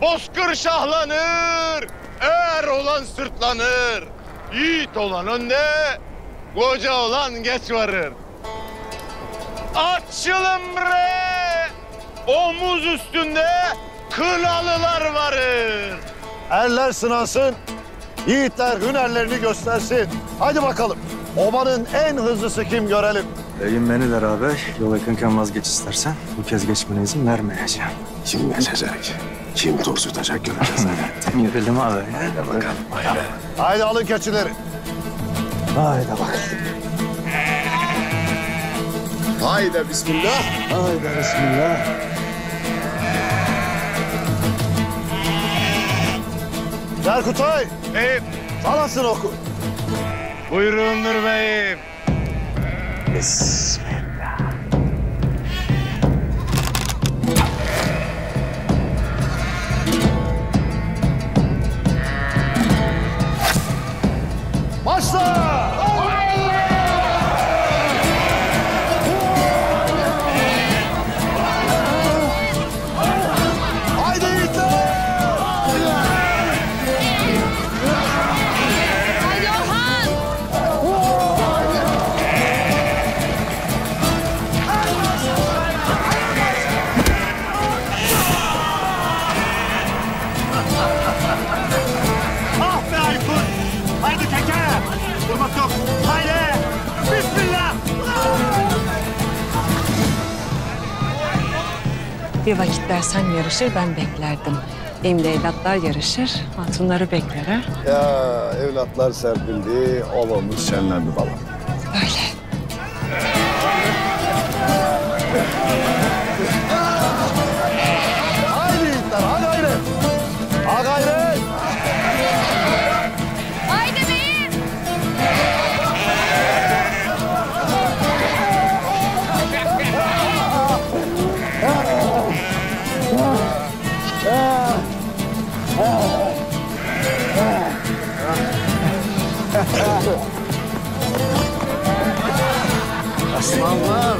Bozkır şahlanır, er olan sırtlanır. Yiğit olan önde, koca olan geç varır. Açılın bre! Omuz üstünde kınalılar varır. Erler sınansın, yiğitler hünerlerini göstersin. Hadi bakalım. Obanın en hızlısı kim görelim. Beyim beni der abi. Yol yakınken vazgeç istersen. Bu kez geçmene izin vermeyeceğim. Kim geçecek? Kim tur tutacak göreceğiz. Yürüyelim abi. Hadi bakalım. Haydi alın keçileri. Haydi bak. Haydi bismillah. Haydi bismillah. Erkutay, Beyim, salasın oku. buyurundur beyim. Başla! Bir vakitler sen yarışır ben beklerdim. Benim de evlatlar yarışır, hatunları bekler ha. Ya evlatlar serpildi, ovamız şenlendi baba. Öyle. Aslanlar.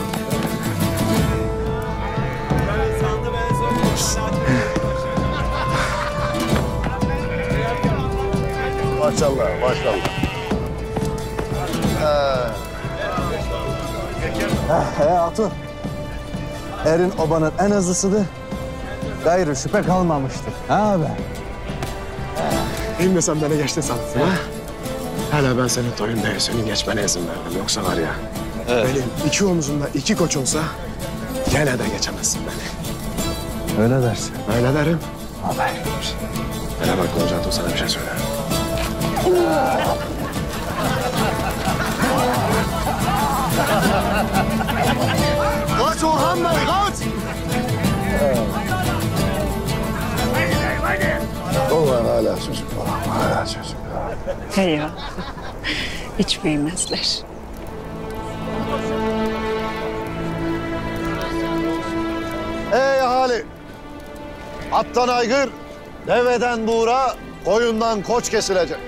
Maşallah, maşallah. He hatun. Erin obanın en hızlısıdır. Gayrı şüphe kalmamıştır. Ha? Değil mi sen beni geçtin sanırsın ha? Hele ben senin toyun değil, senin geçmene izin verdim. Yoksa var ya, benim iki omuzumda iki koçumsa gene de geçemezsin beni. Öyle dersin. Öyle derim. Haber. Hele bak Gonca Hatun sana bir şey söyle. Kaç Orhan Bey, kaç! Ulan hala çocuk var, hala çocuk. Ya. Hiç büyümezler. Attan aygır, deveden buğra, koyundan koç kesilecek.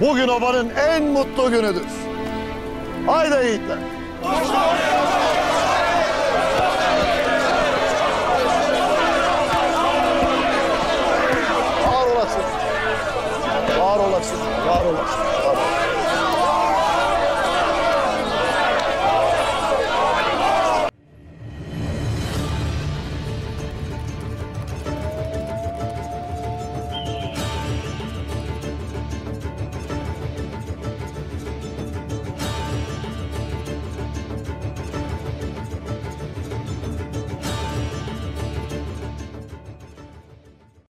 Bugün obanın en mutlu günüdür. Haydi yiğitler.